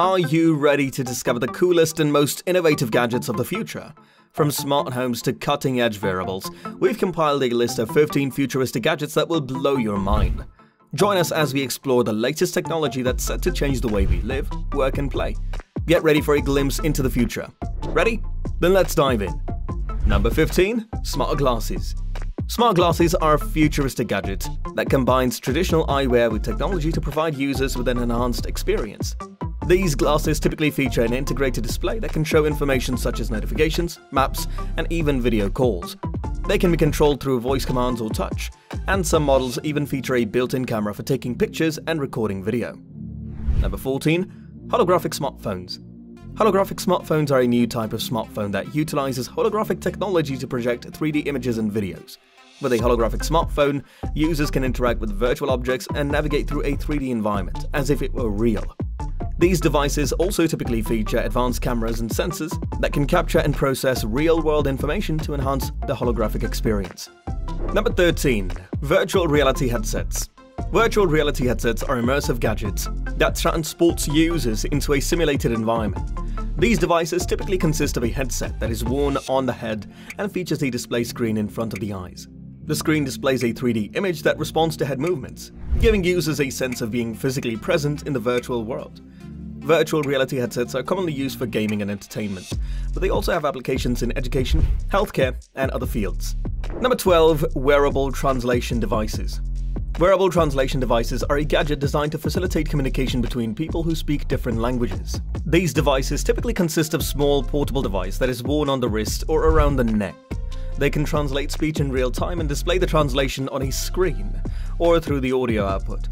Are you ready to discover the coolest and most innovative gadgets of the future? From smart homes to cutting edge wearables, we've compiled a list of 15 futuristic gadgets that will blow your mind. Join us as we explore the latest technology that's set to change the way we live, work, and play. Get ready for a glimpse into the future. Ready? Then let's dive in. Number 15 Smart Glasses. Smart glasses are a futuristic gadget that combines traditional eyewear with technology to provide users with an enhanced experience. These glasses typically feature an integrated display that can show information such as notifications, maps, and even video calls. They can be controlled through voice commands or touch, and some models even feature a built-in camera for taking pictures and recording video. Number 14. Holographic Smartphones Holographic smartphones are a new type of smartphone that utilizes holographic technology to project 3D images and videos. With a holographic smartphone, users can interact with virtual objects and navigate through a 3D environment as if it were real. These devices also typically feature advanced cameras and sensors that can capture and process real-world information to enhance the holographic experience. Number 13. Virtual Reality Headsets Virtual reality headsets are immersive gadgets that transports users into a simulated environment. These devices typically consist of a headset that is worn on the head and features a display screen in front of the eyes. The screen displays a 3D image that responds to head movements, giving users a sense of being physically present in the virtual world. Virtual reality headsets are commonly used for gaming and entertainment, but they also have applications in education, healthcare, and other fields. Number 12. Wearable Translation Devices Wearable translation devices are a gadget designed to facilitate communication between people who speak different languages. These devices typically consist of small portable device that is worn on the wrist or around the neck. They can translate speech in real time and display the translation on a screen, or through the audio output.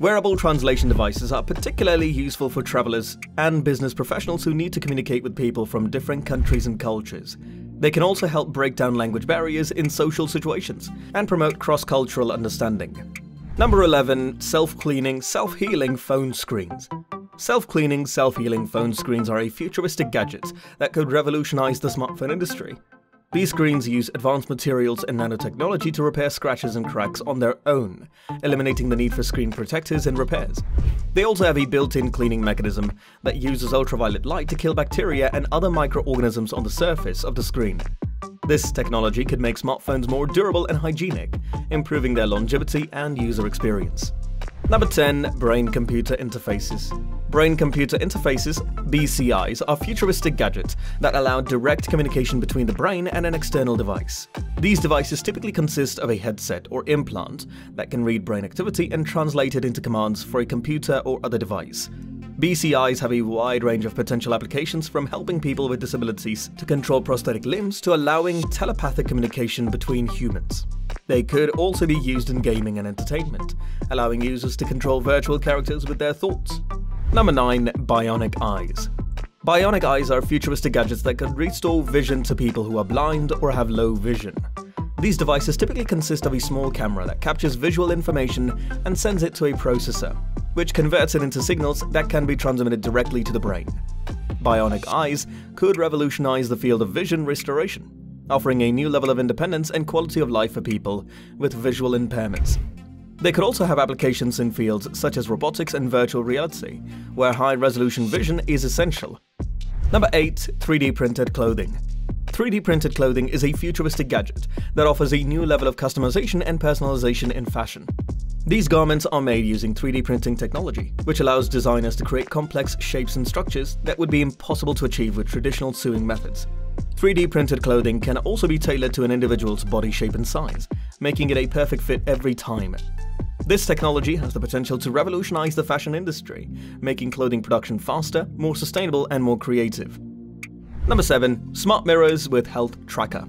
Wearable translation devices are particularly useful for travelers and business professionals who need to communicate with people from different countries and cultures. They can also help break down language barriers in social situations and promote cross-cultural understanding. Number 11. Self-cleaning, self-healing phone screens. Self-cleaning, self-healing phone screens are a futuristic gadget that could revolutionize the smartphone industry. These screens use advanced materials and nanotechnology to repair scratches and cracks on their own, eliminating the need for screen protectors and repairs. They also have a built-in cleaning mechanism that uses ultraviolet light to kill bacteria and other microorganisms on the surface of the screen. This technology could make smartphones more durable and hygienic, improving their longevity and user experience. Number 10. Brain-Computer Interfaces Brain-computer interfaces, BCIs, are futuristic gadgets that allow direct communication between the brain and an external device. These devices typically consist of a headset or implant that can read brain activity and translate it into commands for a computer or other device. BCIs have a wide range of potential applications from helping people with disabilities to control prosthetic limbs to allowing telepathic communication between humans. They could also be used in gaming and entertainment, allowing users to control virtual characters with their thoughts. Number 9. Bionic Eyes Bionic eyes are futuristic gadgets that can restore vision to people who are blind or have low vision. These devices typically consist of a small camera that captures visual information and sends it to a processor, which converts it into signals that can be transmitted directly to the brain. Bionic eyes could revolutionize the field of vision restoration, offering a new level of independence and quality of life for people with visual impairments. They could also have applications in fields such as robotics and virtual reality, where high-resolution vision is essential. Number 8. 3D Printed Clothing 3D printed clothing is a futuristic gadget that offers a new level of customization and personalization in fashion. These garments are made using 3D printing technology, which allows designers to create complex shapes and structures that would be impossible to achieve with traditional sewing methods. 3D printed clothing can also be tailored to an individual's body shape and size, making it a perfect fit every time. This technology has the potential to revolutionize the fashion industry, making clothing production faster, more sustainable, and more creative. Number 7. Smart Mirrors with Health Tracker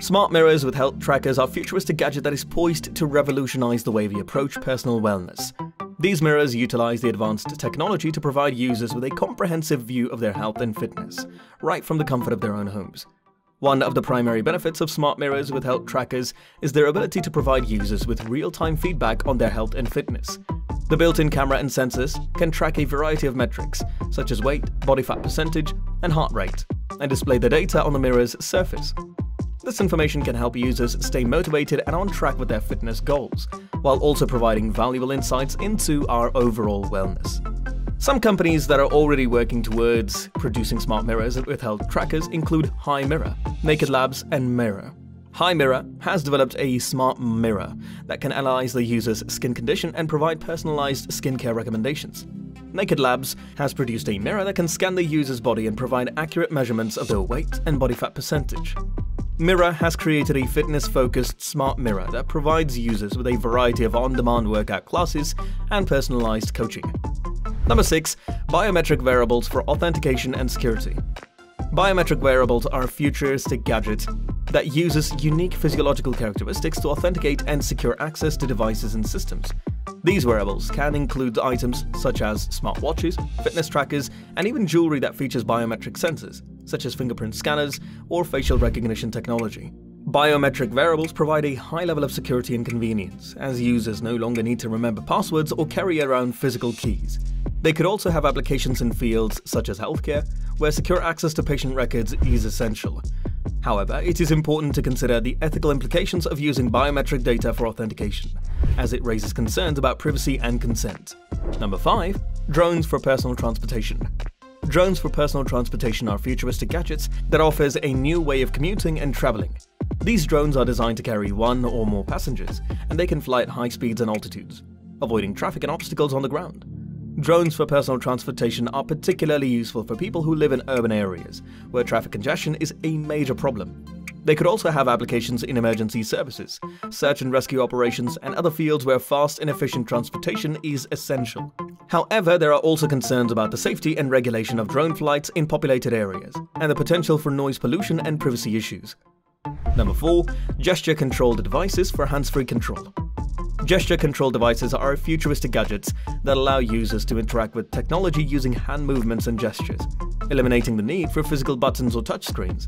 Smart mirrors with health trackers are futuristic gadget that is poised to revolutionize the way we approach personal wellness. These mirrors utilize the advanced technology to provide users with a comprehensive view of their health and fitness, right from the comfort of their own homes. One of the primary benefits of smart mirrors with health trackers is their ability to provide users with real-time feedback on their health and fitness. The built-in camera and sensors can track a variety of metrics, such as weight, body fat percentage, and heart rate, and display the data on the mirror's surface. This information can help users stay motivated and on track with their fitness goals, while also providing valuable insights into our overall wellness. Some companies that are already working towards producing smart mirrors with health trackers include High HiMirror, Naked Labs, and Mirror. High HiMirror has developed a smart mirror that can analyze the user's skin condition and provide personalized skincare recommendations. Naked Labs has produced a mirror that can scan the user's body and provide accurate measurements of their weight and body fat percentage. Mirror has created a fitness-focused smart mirror that provides users with a variety of on-demand workout classes and personalized coaching. Number 6. Biometric wearables for authentication and security. Biometric wearables are a futuristic gadget that uses unique physiological characteristics to authenticate and secure access to devices and systems. These wearables can include items such as smartwatches, fitness trackers, and even jewelry that features biometric sensors, such as fingerprint scanners or facial recognition technology. Biometric wearables provide a high level of security and convenience, as users no longer need to remember passwords or carry around physical keys. They could also have applications in fields such as healthcare, where secure access to patient records is essential. However, it is important to consider the ethical implications of using biometric data for authentication, as it raises concerns about privacy and consent. Number 5. Drones for personal transportation. Drones for personal transportation are futuristic gadgets that offers a new way of commuting and traveling. These drones are designed to carry one or more passengers, and they can fly at high speeds and altitudes, avoiding traffic and obstacles on the ground. Drones for personal transportation are particularly useful for people who live in urban areas, where traffic congestion is a major problem. They could also have applications in emergency services, search and rescue operations, and other fields where fast and efficient transportation is essential. However, there are also concerns about the safety and regulation of drone flights in populated areas, and the potential for noise pollution and privacy issues. Number 4. Gesture-controlled devices for hands-free control. Gesture control devices are futuristic gadgets that allow users to interact with technology using hand movements and gestures, eliminating the need for physical buttons or touchscreens.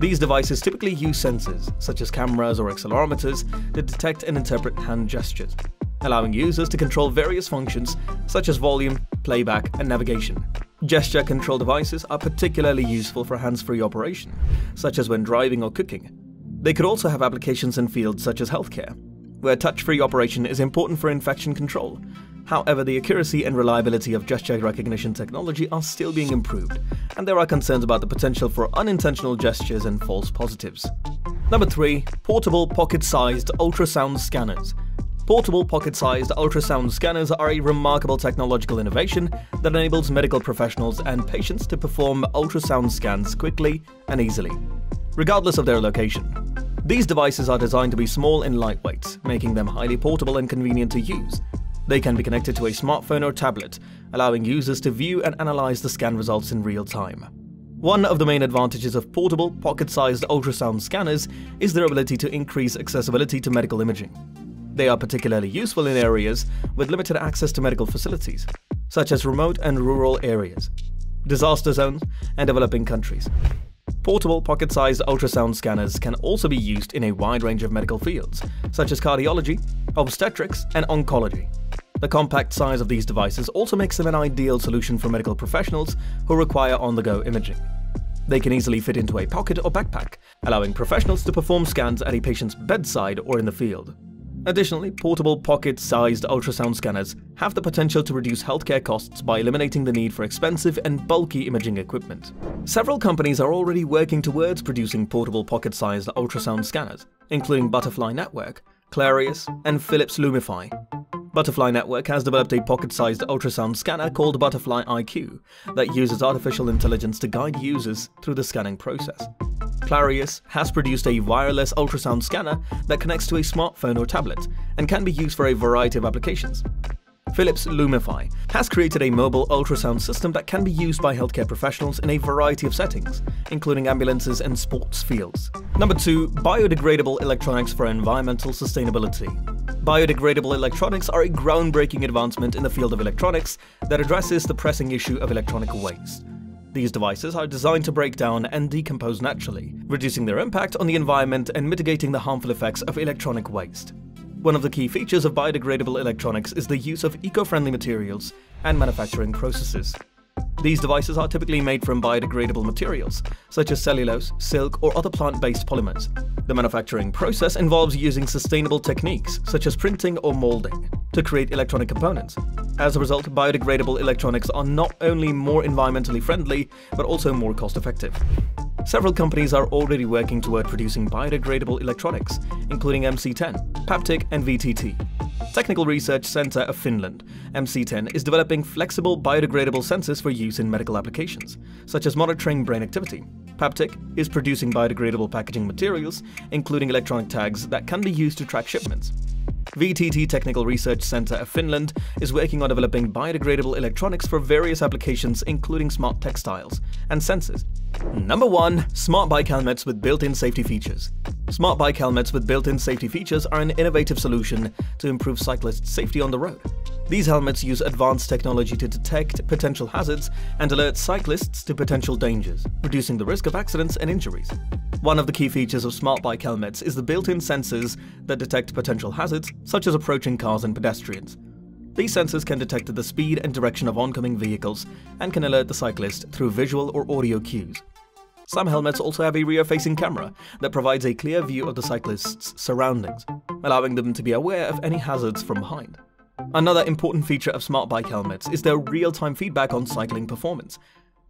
These devices typically use sensors, such as cameras or accelerometers, to detect and interpret hand gestures, allowing users to control various functions such as volume, playback, and navigation. Gesture control devices are particularly useful for hands-free operation, such as when driving or cooking. They could also have applications in fields such as healthcare, where touch-free operation is important for infection control. However, the accuracy and reliability of gesture recognition technology are still being improved, and there are concerns about the potential for unintentional gestures and false positives. Number 3. Portable pocket-sized ultrasound scanners. Portable pocket-sized ultrasound scanners are a remarkable technological innovation that enables medical professionals and patients to perform ultrasound scans quickly and easily, regardless of their location. These devices are designed to be small and lightweight, making them highly portable and convenient to use. They can be connected to a smartphone or tablet, allowing users to view and analyze the scan results in real time. One of the main advantages of portable, pocket-sized ultrasound scanners is their ability to increase accessibility to medical imaging. They are particularly useful in areas with limited access to medical facilities, such as remote and rural areas, disaster zones, and developing countries. Portable, pocket-sized ultrasound scanners can also be used in a wide range of medical fields, such as cardiology, obstetrics, and oncology. The compact size of these devices also makes them an ideal solution for medical professionals who require on-the-go imaging. They can easily fit into a pocket or backpack, allowing professionals to perform scans at a patient's bedside or in the field. Additionally, portable pocket-sized ultrasound scanners have the potential to reduce healthcare costs by eliminating the need for expensive and bulky imaging equipment. Several companies are already working towards producing portable pocket-sized ultrasound scanners, including Butterfly Network, Clarius, and Philips Lumify. Butterfly Network has developed a pocket-sized ultrasound scanner called Butterfly IQ that uses artificial intelligence to guide users through the scanning process. Clarius has produced a wireless ultrasound scanner that connects to a smartphone or tablet and can be used for a variety of applications. Philips Lumify has created a mobile ultrasound system that can be used by healthcare professionals in a variety of settings, including ambulances and sports fields. Number 2. Biodegradable electronics for environmental sustainability. Biodegradable electronics are a groundbreaking advancement in the field of electronics that addresses the pressing issue of electronic waste. These devices are designed to break down and decompose naturally, reducing their impact on the environment and mitigating the harmful effects of electronic waste. One of the key features of biodegradable electronics is the use of eco-friendly materials and manufacturing processes. These devices are typically made from biodegradable materials, such as cellulose, silk, or other plant-based polymers. The manufacturing process involves using sustainable techniques, such as printing or molding. to create electronic components. As a result, biodegradable electronics are not only more environmentally friendly, but also more cost-effective. Several companies are already working toward producing biodegradable electronics, including MC10, Paptic and VTT. Technical Research Center of Finland, MC10, is developing flexible biodegradable sensors for use in medical applications, such as monitoring brain activity. Paptic is producing biodegradable packaging materials, including electronic tags that can be used to track shipments. VTT Technical Research Center of Finland is working on developing biodegradable electronics for various applications including smart textiles and sensors. Number 1. Smart bike helmets with built-in safety features. Smart bike helmets with built-in safety features are an innovative solution to improve cyclists' safety on the road. These helmets use advanced technology to detect potential hazards and alert cyclists to potential dangers, reducing the risk of accidents and injuries. One of the key features of smart bike helmets is the built-in sensors that detect potential hazards, such as approaching cars and pedestrians. These sensors can detect the speed and direction of oncoming vehicles and can alert the cyclist through visual or audio cues. Some helmets also have a rear-facing camera that provides a clear view of the cyclist's surroundings, allowing them to be aware of any hazards from behind. Another important feature of smart bike helmets is their real-time feedback on cycling performance.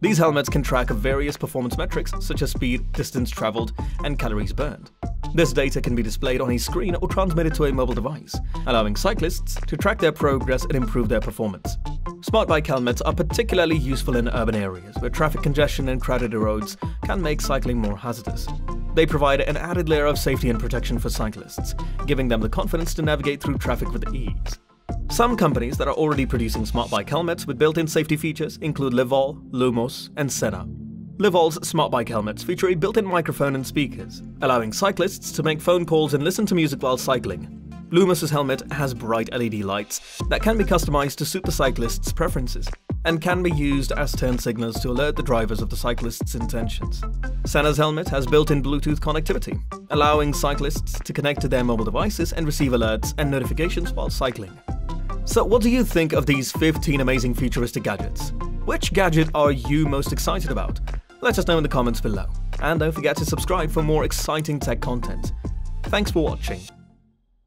These helmets can track various performance metrics such as speed, distance traveled, and calories burned. This data can be displayed on a screen or transmitted to a mobile device, allowing cyclists to track their progress and improve their performance. Smart bike helmets are particularly useful in urban areas where traffic congestion and crowded roads can make cycling more hazardous. They provide an added layer of safety and protection for cyclists, giving them the confidence to navigate through traffic with ease. Some companies that are already producing smart bike helmets with built-in safety features include Livall, Lumos, and Sena. Livall's smart bike helmets feature a built-in microphone and speakers, allowing cyclists to make phone calls and listen to music while cycling. Lumos's helmet has bright LED lights that can be customized to suit the cyclist's preferences and can be used as turn signals to alert the drivers of the cyclist's intentions. Sena's helmet has built-in Bluetooth connectivity, allowing cyclists to connect to their mobile devices and receive alerts and notifications while cycling. So what do you think of these 15 amazing futuristic gadgets? Which gadget are you most excited about? Let us know in the comments below. And don't forget to subscribe for more exciting tech content. Thanks for watching.